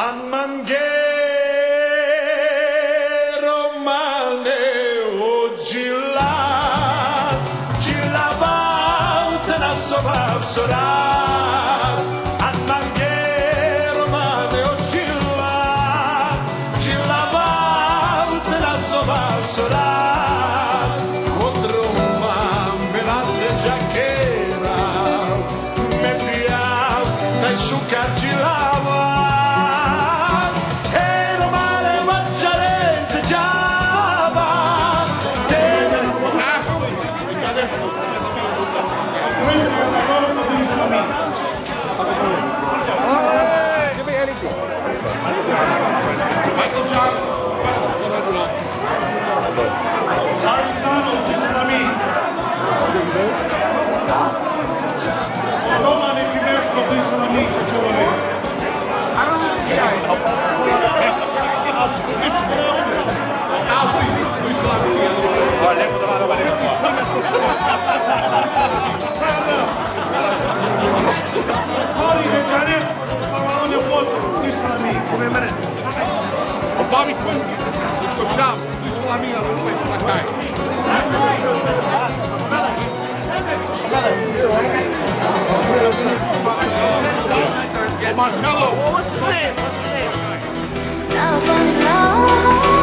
Ammanghero maneo di là, di là va, te. Sami Twenti, os coxavos, os flamengo, os pés pra cá. Marcelo! What's his name? What's his name?